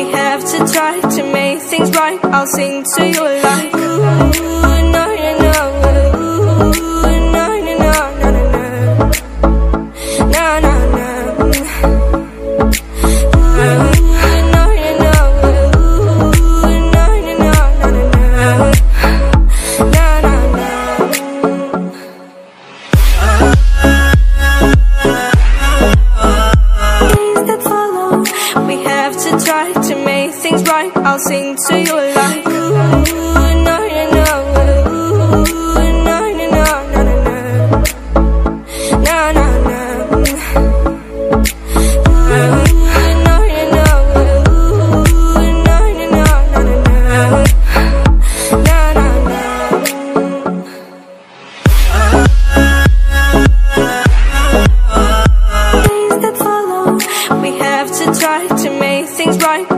We have to try to make things right. I'll sing to you like to things right. I'll sing to you like ooh,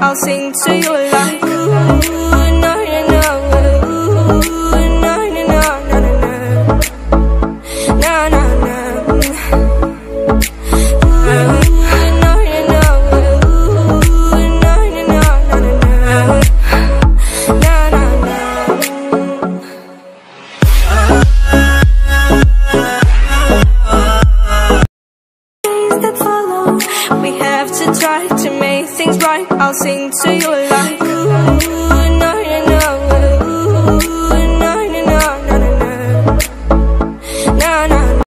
I'll sing to you like ooh, ooh. We have to try to things right. I'll sing to you like ooh,